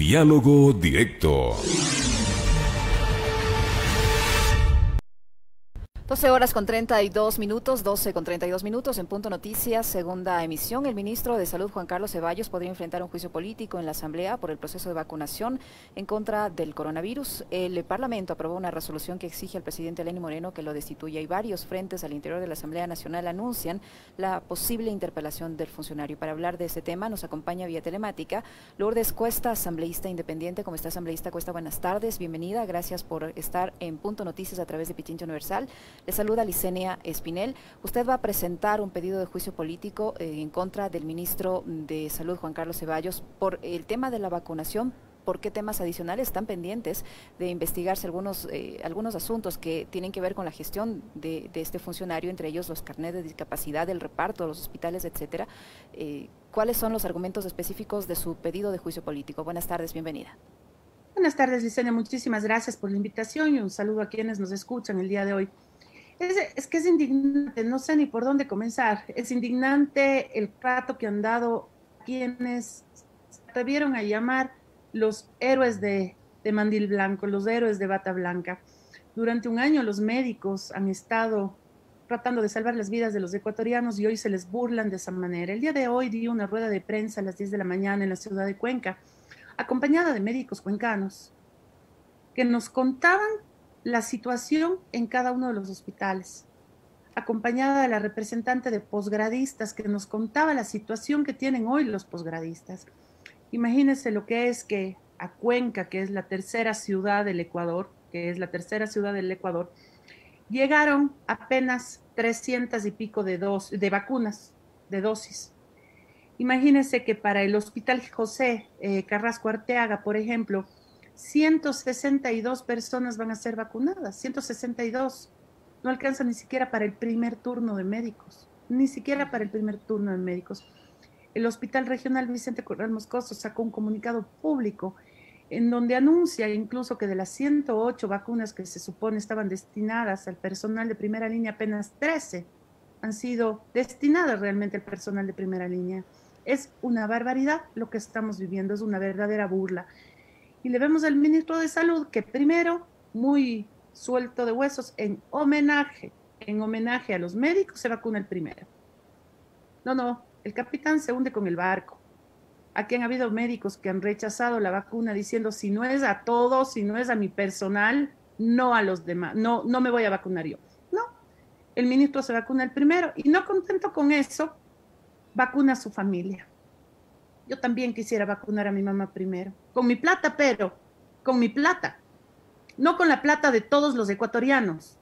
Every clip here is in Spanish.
Diálogo Directo. 12 horas con 32 minutos, 12 con 32 minutos en Punto Noticias, segunda emisión. El ministro de Salud, Juan Carlos Ceballos, podría enfrentar un juicio político en la Asamblea por el proceso de vacunación en contra del coronavirus. El Parlamento aprobó una resolución que exige al presidente Lenín Moreno que lo destituya y varios frentes al interior de la Asamblea Nacional anuncian la posible interpelación del funcionario. Para hablar de este tema nos acompaña vía telemática Lourdes Cuesta, asambleísta independiente. ¿Cómo está, asambleísta Cuesta? Buenas tardes, bienvenida. Gracias por estar en Punto Noticias a través de Pichincha Universal. Le saluda Licenia Espinel. Usted va a presentar un pedido de juicio político eh, en contra del ministro de Salud, Juan Carlos Ceballos, por el tema de la vacunación. ¿Por qué temas adicionales están pendientes de investigarse algunos, eh, algunos asuntos que tienen que ver con la gestión de, este funcionario, entre ellos los carnets de discapacidad, el reparto, los hospitales, etcétera? Eh, ¿Cuáles son los argumentos específicos de su pedido de juicio político? Buenas tardes, bienvenida. Buenas tardes, Licenia. Muchísimas gracias por la invitación y un saludo a quienes nos escuchan el día de hoy. Es, que es indignante, no sé ni por dónde comenzar. Es indignante el trato que han dado quienes se atrevieron a llamar los héroes de, de mandil blanco, los héroes de bata blanca. Durante un año los médicos han estado tratando de salvar las vidas de los ecuatorianos y hoy se les burlan de esa manera. El día de hoy di una rueda de prensa a las 10 de la mañana en la ciudad de Cuenca, acompañada de médicos cuencanos, que nos contaban la situación en cada uno de los hospitales, acompañada de la representante de posgradistas que nos contaba la situación que tienen hoy los posgradistas. Imagínense lo que es que a Cuenca, que es la tercera ciudad del Ecuador, que es la tercera ciudad del Ecuador, llegaron apenas 300 y pico de, dos, de vacunas, de dosis. Imagínense que para el Hospital José eh, Carrasco Arteaga, por ejemplo, 162 personas van a ser vacunadas, 162. No alcanza ni siquiera para el primer turno de médicos, ni siquiera para el primer turno de médicos. El Hospital Regional Vicente Corral Moscoso sacó un comunicado público en donde anuncia incluso que de las 108 vacunas que se supone estaban destinadas al personal de primera línea, apenas 13 han sido destinadas realmente al personal de primera línea. Es una barbaridad lo que estamos viviendo, es una verdadera burla y le vemos al ministro de Salud que primero, muy suelto de huesos, en homenaje, en homenaje a los médicos, se vacuna el primero. No, no, el capitán se hunde con el barco. Aquí han habido médicos que han rechazado la vacuna diciendo si no es a todos, si no es a mi personal, no a los demás, no, no me voy a vacunar yo. No, el ministro se vacuna el primero y no contento con eso, vacuna a su familia. Yo también quisiera vacunar a mi mamá primero, con mi plata, pero con mi plata, no con la plata de todos los ecuatorianos.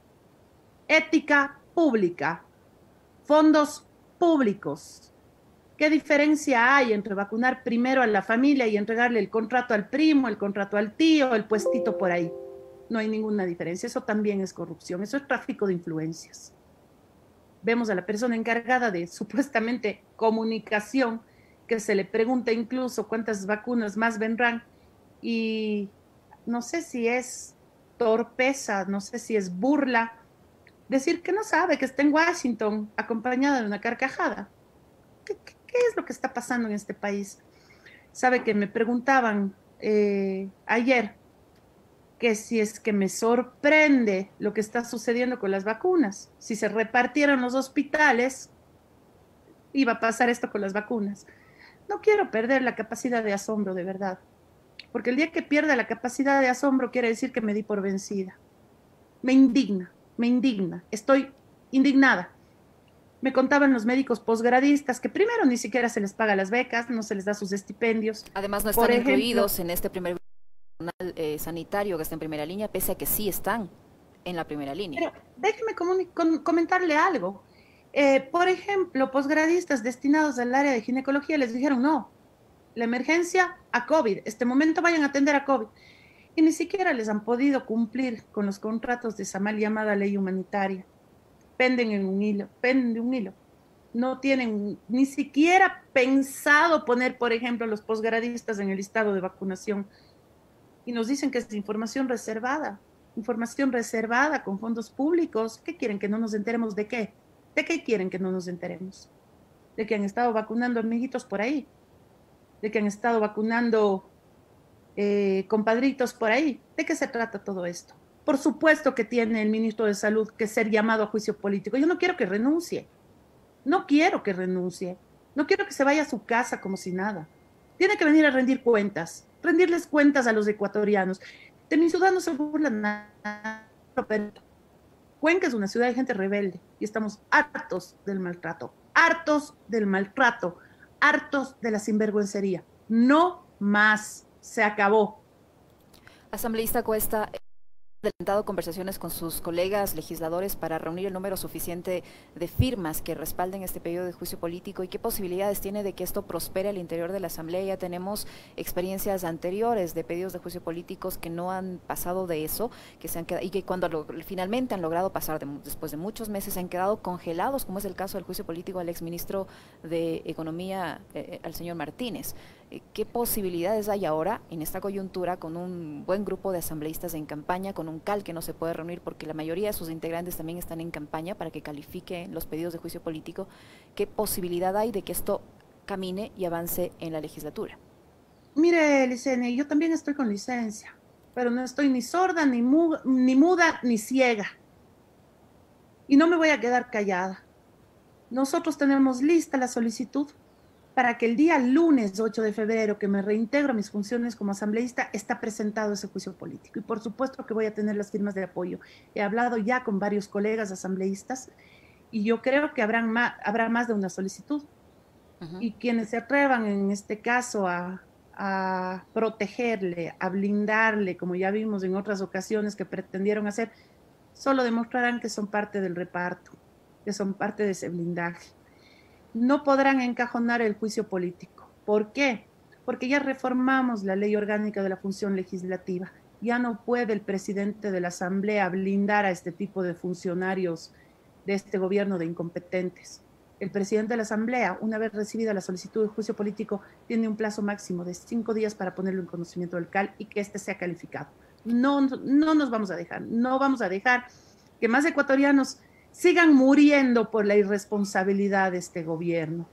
Ética pública, fondos públicos. ¿Qué diferencia hay entre vacunar primero a la familia y entregarle el contrato al primo, el contrato al tío, el puestito por ahí? No hay ninguna diferencia. Eso también es corrupción, eso es tráfico de influencias. Vemos a la persona encargada de supuestamente comunicación que se le pregunta incluso cuántas vacunas más vendrán y no sé si es torpeza, no sé si es burla, decir que no sabe que está en Washington acompañada de una carcajada. ¿Qué, es lo que está pasando en este país? Sabe que me preguntaban eh, ayer que si es que me sorprende lo que está sucediendo con las vacunas, si se repartieron los hospitales, iba a pasar esto con las vacunas no quiero perder la capacidad de asombro de verdad, porque el día que pierda la capacidad de asombro quiere decir que me di por vencida. Me indigna, me indigna, estoy indignada. Me contaban los médicos posgradistas que primero ni siquiera se les paga las becas, no se les da sus estipendios. Además no están incluidos en este primer eh, sanitario que está en primera línea, pese a que sí están en la primera línea. Pero déjeme comentarle algo. Eh, por ejemplo, posgradistas destinados al área de ginecología les dijeron no, la emergencia a COVID, este momento vayan a atender a COVID. Y ni siquiera les han podido cumplir con los contratos de esa mal llamada ley humanitaria. Penden en un hilo, penden de un hilo. No tienen ni siquiera pensado poner, por ejemplo, los posgradistas en el listado de vacunación. Y nos dicen que es información reservada, información reservada con fondos públicos. ¿Qué quieren? ¿Que no nos enteremos de qué? ¿De qué quieren que no nos enteremos? De que han estado vacunando amiguitos por ahí, de que han estado vacunando eh, compadritos por ahí. ¿De qué se trata todo esto? Por supuesto que tiene el ministro de Salud que ser llamado a juicio político. Yo no quiero que renuncie. No quiero que renuncie. No quiero que se vaya a su casa como si nada. Tiene que venir a rendir cuentas, rendirles cuentas a los ecuatorianos. De mi ciudad no se burlan nada. Cuenca es una ciudad de gente rebelde y estamos hartos del maltrato, hartos del maltrato, hartos de la sinvergüencería. No más se acabó. Asambleísta Cuesta, adelantado conversaciones con sus colegas legisladores para reunir el número suficiente de firmas que respalden este pedido de juicio político y qué posibilidades tiene de que esto prospere al interior de la Asamblea. Ya tenemos experiencias anteriores de pedidos de juicio políticos que no han pasado de eso, que se han quedado, y que cuando finalmente han logrado pasar después de muchos meses se han quedado congelados, como es el caso del juicio político al exministro de Economía, eh, al señor Martínez. ¿Qué posibilidades hay ahora en esta coyuntura con un buen grupo de asambleístas en campaña, con un CAL que no se puede reunir porque la mayoría de sus integrantes también están en campaña para que califique los pedidos de juicio político? ¿Qué posibilidad hay de que esto camine y avance en la legislatura? Mire, Licene, yo también estoy con licencia, pero no estoy ni sorda, ni, ni muda, ni ciega. Y no me voy a quedar callada. Nosotros tenemos lista la solicitud para que el día lunes 8 de febrero, que me reintegro a mis funciones como asambleísta, está presentado ese juicio político. Y por supuesto que voy a tener las firmas de apoyo. He hablado ya con varios colegas asambleístas y yo creo que habrán más, habrá más de una solicitud. Y quienes se atrevan en este caso a, a protegerle, a blindarle, como ya vimos en otras ocasiones que pretendieron hacer, solo demostrarán que son parte del reparto, que son parte de ese blindaje no podrán encajonar el juicio político. ¿Por qué? Porque ya reformamos la ley orgánica de la función legislativa. Ya no puede el presidente de la Asamblea blindar a este tipo de funcionarios de este gobierno de incompetentes. El presidente de la Asamblea, una vez recibida la solicitud de juicio político, tiene un plazo máximo de cinco días para ponerlo en conocimiento del CAL y que éste sea calificado. No, no nos vamos a dejar, no vamos a dejar que más ecuatorianos sigan muriendo por la irresponsabilidad de este gobierno.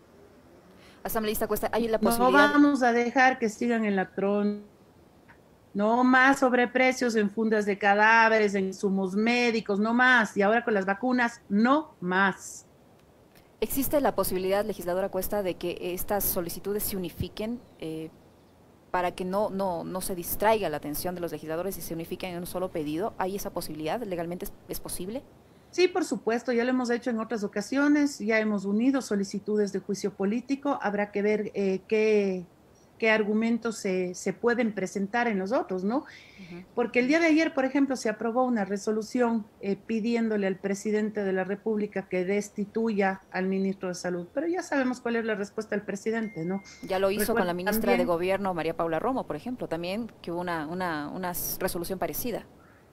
Asambleísta Cuesta, hay la posibilidad. No vamos a dejar que sigan en la tron. No más sobreprecios en fundas de cadáveres, en insumos médicos, no más. Y ahora con las vacunas, no más. ¿Existe la posibilidad, legisladora Cuesta, de que estas solicitudes se unifiquen eh, para que no, no, no se distraiga la atención de los legisladores y se unifiquen en un solo pedido? ¿Hay esa posibilidad? ¿Legalmente es posible? Sí, por supuesto, ya lo hemos hecho en otras ocasiones, ya hemos unido solicitudes de juicio político, habrá que ver eh, qué, qué, argumentos se, se, pueden presentar en los otros, ¿no? Porque el día de ayer, por ejemplo, se aprobó una resolución eh, pidiéndole al presidente de la República que destituya al ministro de Salud, pero ya sabemos cuál es la respuesta del presidente, ¿no? Ya lo hizo con la ministra de Gobierno, María Paula Romo, por ejemplo, también, que hubo una, una, una resolución parecida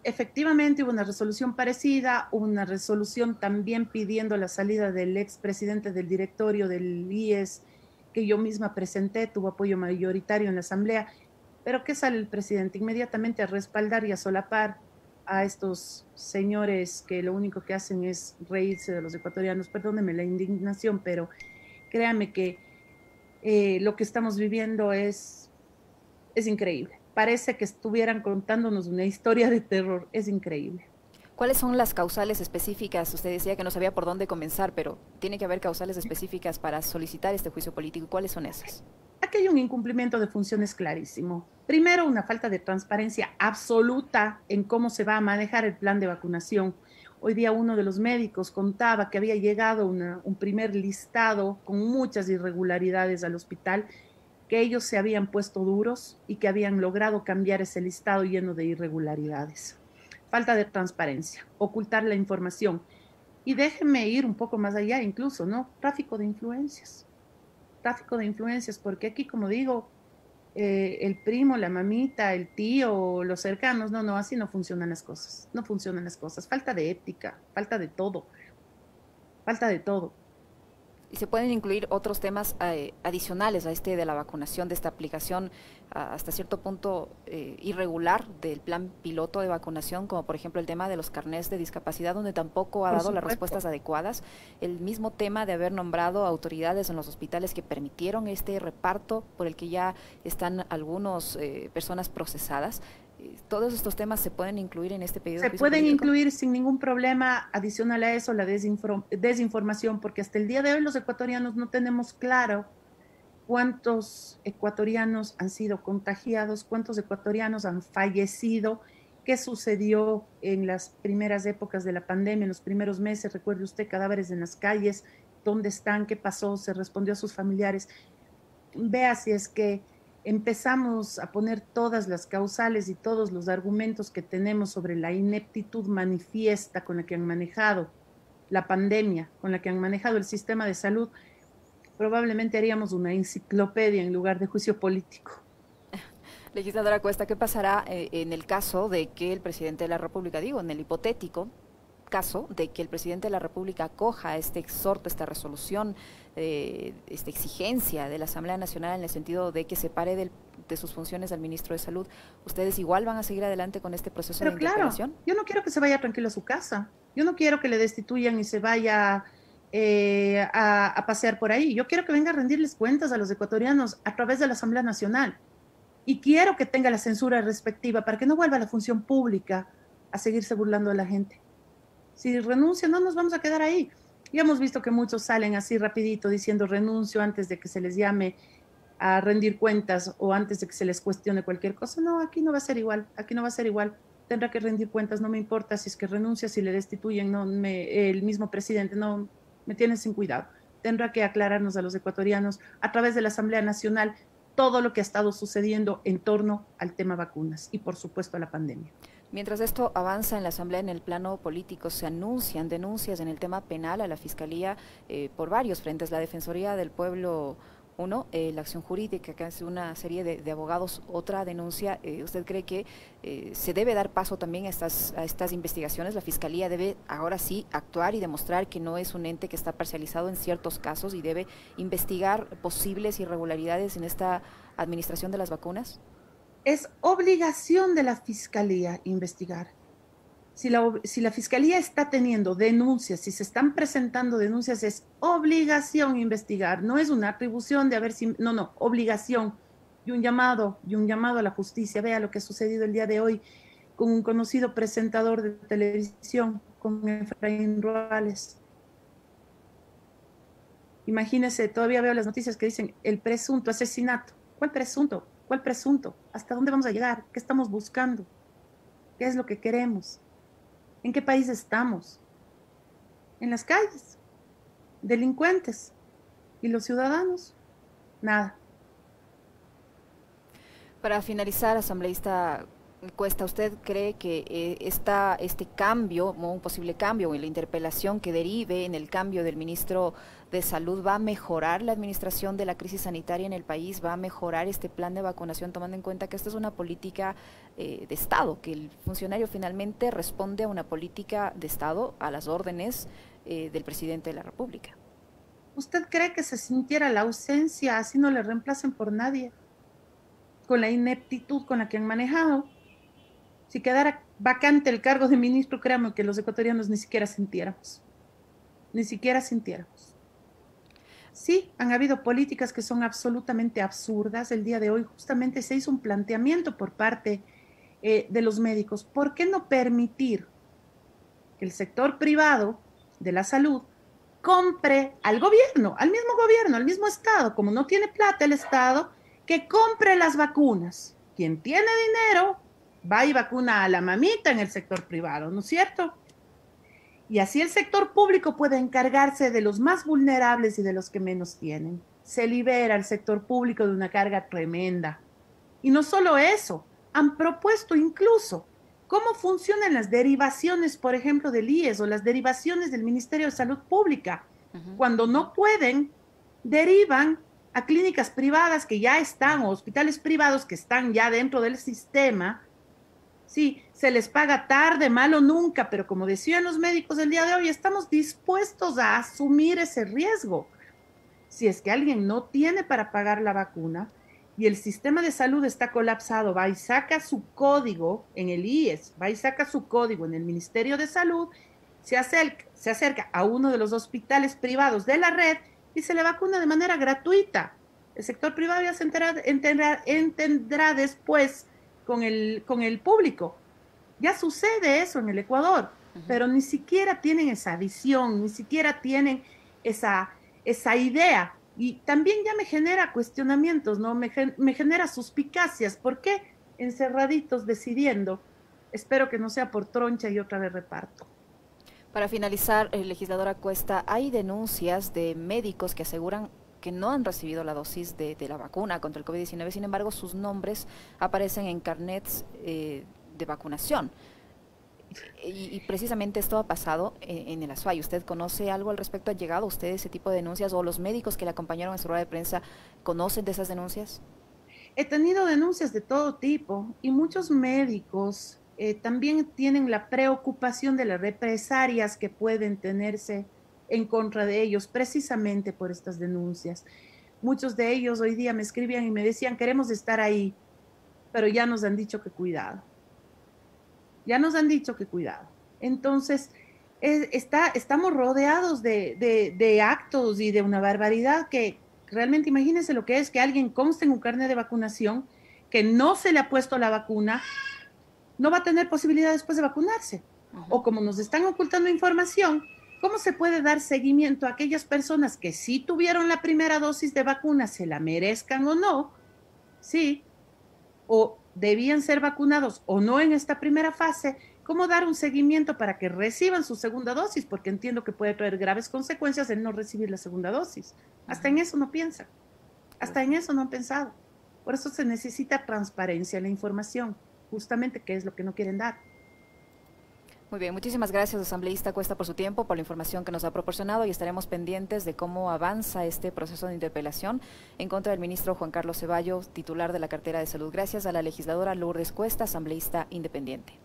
efectivamente hubo una resolución parecida, una resolución también pidiendo la salida del expresidente del directorio del IES, que yo misma presenté, tuvo apoyo mayoritario en la Asamblea, pero ¿qué sale el presidente? Inmediatamente a respaldar y a solapar a estos señores que lo único que hacen es reírse de los ecuatorianos. Perdóneme la indignación, pero créame que eh, lo que estamos viviendo es, es increíble parece que estuvieran contándonos una historia de terror. Es increíble. ¿Cuáles son las causales específicas? Usted decía que no sabía por dónde comenzar, pero tiene que haber causales específicas para solicitar este juicio político. ¿Cuáles son esas? Aquí hay un incumplimiento de funciones clarísimo. Primero, una falta de transparencia absoluta en cómo se va a manejar el plan de vacunación. Hoy día uno de los médicos contaba que había llegado un primer listado con muchas irregularidades al hospital que ellos se habían puesto duros y que habían logrado cambiar ese listado lleno de irregularidades. Falta de transparencia, ocultar la información. Y déjenme ir un poco más allá incluso, ¿no? Tráfico de influencias. Tráfico de influencias, porque aquí, como digo, eh, el primo, la mamita, el tío, los cercanos, no, no, así no funcionan las cosas. No funcionan las cosas. Falta de ética, falta de todo. Falta de todo. Y se pueden incluir otros temas eh, adicionales a este de la vacunación, de esta aplicación hasta cierto punto eh, irregular del plan piloto de vacunación, como por ejemplo el tema de los carnés de discapacidad, donde tampoco ha dado las respuestas adecuadas. El mismo tema de haber nombrado autoridades en los hospitales que permitieron este reparto por el que ya están algunas eh, personas procesadas todos estos temas se pueden incluir en este pedido. Se pueden incluir sin ningún problema. Adicional a eso, la desinformación, porque hasta el día de hoy los ecuatorianos no tenemos claro cuántos ecuatorianos han sido contagiados, cuántos ecuatorianos han fallecido, qué sucedió en las primeras épocas de la pandemia, en los primeros meses. Recuerde usted cadáveres en las calles, dónde están, qué pasó, se respondió a sus familiares. Vea si es que empezamos a poner todas las causales y todos los argumentos que tenemos sobre la ineptitud manifiesta con la que han manejado la pandemia, con la que han manejado el sistema de salud, probablemente haríamos una enciclopedia en lugar de juicio político. Legisladora Cuesta, ¿qué pasará eh, en el caso de que el presidente de la República, digo, en el hipotético caso de que el presidente de la República acoja este exhorto, esta resolución, eh, esta exigencia de la Asamblea Nacional en el sentido de que separe de sus funciones al ministro de Salud, ¿ustedes igual van a seguir adelante con este proceso Pero de claro, yo no quiero que se vaya tranquilo a su casa. Yo no quiero que le destituyan y se vaya eh, a, a pasear por ahí. Yo quiero que venga a rendirles cuentas a los ecuatorianos a través de la Asamblea Nacional. Y quiero que tenga la censura respectiva para que no vuelva a la función pública a seguirse burlando a la gente. Si renuncia, no nos vamos a quedar ahí. Ya hemos visto que muchos salen así rapidito diciendo renuncio antes de que se les llame a rendir cuentas o antes de que se les cuestione cualquier cosa. No, aquí no va a ser igual, aquí no va a ser igual. Tendrá que rendir cuentas, no me importa si es que renuncia, si le destituyen, no me, el mismo presidente, no me tienen sin cuidado. Tendrá que aclararnos a los ecuatorianos a través de la Asamblea Nacional todo lo que ha estado sucediendo en torno al tema vacunas y por supuesto a la pandemia. Mientras esto avanza en la Asamblea en el plano político, se anuncian denuncias en el tema penal a la Fiscalía eh, por varios frentes. La Defensoría del Pueblo, uno, eh, la acción jurídica, que hace una serie de, abogados, otra denuncia. Eh, ¿Usted cree que se debe dar paso también a estas, a estas investigaciones? La Fiscalía debe ahora sí actuar y demostrar que no es un ente que está parcializado en ciertos casos y debe investigar posibles irregularidades en esta administración de las vacunas es obligación de la fiscalía investigar. Si la, fiscalía está teniendo denuncias, si se están presentando denuncias, es obligación investigar, no es una atribución de haber, si, no, no, obligación y un llamado, y un llamado a la justicia. Vea lo que ha sucedido el día de hoy con un conocido presentador de televisión, con Efraín Ruales. Imagínese, todavía veo las noticias que dicen el presunto asesinato. ¿Cuál presunto? ¿Cuál presunto? ¿Hasta dónde vamos a llegar? ¿Qué estamos buscando? ¿Qué es lo que queremos? ¿En qué país estamos? En las calles, delincuentes. ¿Y los ciudadanos? Nada. Para finalizar, asambleísta Cuesta, ¿usted cree que eh, este cambio, un posible cambio en la interpelación que derive en el cambio del ministro de Salud va a mejorar la administración de la crisis sanitaria en el país, va a mejorar este plan de vacunación, tomando en cuenta que esta es una política eh, de Estado, que el funcionario finalmente responde a una política de Estado, a las órdenes eh, del presidente de la República? ¿Usted cree que se sintiera la ausencia, así no le reemplacen por nadie? Con la ineptitud con la que han manejado si quedara vacante el cargo de ministro, créame que los ecuatorianos ni siquiera sintiéramos. Ni siquiera sintiéramos. Sí, han habido políticas que son absolutamente absurdas. El día de hoy justamente se hizo un planteamiento por parte eh, de los médicos. ¿Por qué no permitir que el sector privado de la salud compre al gobierno, al mismo gobierno, al mismo Estado, como no tiene plata el Estado, que compre las vacunas? Quien tiene dinero va y vacuna a la mamita en el sector privado, ¿no es cierto? Y así el sector público puede encargarse de los más vulnerables y de los que menos tienen. Se libera el sector público de una carga tremenda. Y no solo eso, han propuesto incluso cómo funcionan las derivaciones, por ejemplo, del IES o las derivaciones del Ministerio de Salud Pública. Cuando no pueden, derivan a clínicas privadas que ya están o hospitales privados que están ya dentro del sistema Sí, se les paga tarde, malo nunca, pero como decían los médicos el día de hoy, estamos dispuestos a asumir ese riesgo. si es que alguien no tiene para pagar la vacuna y el sistema de salud está colapsado, va y saca su código en el IES, va y saca su código en el Ministerio de Salud, se acerca, se acerca a uno de los hospitales privados de la red y se le vacuna de manera gratuita. El sector privado ya se entenderá, entenderá después con el, con el público. Ya sucede eso en el Ecuador, pero ni siquiera tienen esa visión, ni siquiera tienen esa esa idea. Y también ya me genera cuestionamientos, ¿no? Me, me genera suspicacias. ¿Por qué encerraditos decidiendo? Espero que no sea por troncha y otra vez reparto. Para finalizar, el legisladora Cuesta, hay denuncias de médicos que aseguran que no han recibido la dosis de, la vacuna contra el COVID-19, sin embargo, sus nombres aparecen en carnets eh, de vacunación. Y, precisamente esto ha pasado en, el ASUAY. ¿Usted conoce algo al respecto? ¿Ha llegado usted ese tipo de denuncias o los médicos que le acompañaron en su rueda de prensa conocen de esas denuncias? He tenido denuncias de todo tipo y muchos médicos eh, también tienen la preocupación de las represalias que pueden tenerse en contra de ellos precisamente por estas denuncias. Muchos de ellos hoy día me escribían y me decían, queremos estar ahí, pero ya nos han dicho que cuidado ya nos han dicho que cuidado. Entonces, está, estamos rodeados de, actos y de una barbaridad que realmente imagínense lo que es que alguien conste en un carnet de vacunación que no se le ha puesto la vacuna, no va a tener posibilidad después de vacunarse. O como nos están ocultando información, ¿cómo se puede dar seguimiento a aquellas personas que sí tuvieron la primera dosis de vacuna, se la merezcan o no? Sí. O debían ser vacunados o no en esta primera fase, cómo dar un seguimiento para que reciban su segunda dosis, porque entiendo que puede traer graves consecuencias el no recibir la segunda dosis. Hasta en eso no piensan, hasta en eso no han pensado. Por eso se necesita transparencia en la información, justamente que es lo que no quieren dar. Muy bien, muchísimas gracias, asambleísta Cuesta, por su tiempo, por la información que nos ha proporcionado y estaremos pendientes de cómo avanza este proceso de interpelación en contra del ministro Juan Carlos Ceballos, titular de la cartera de salud. Gracias a la legisladora Lourdes Cuesta, asambleísta independiente.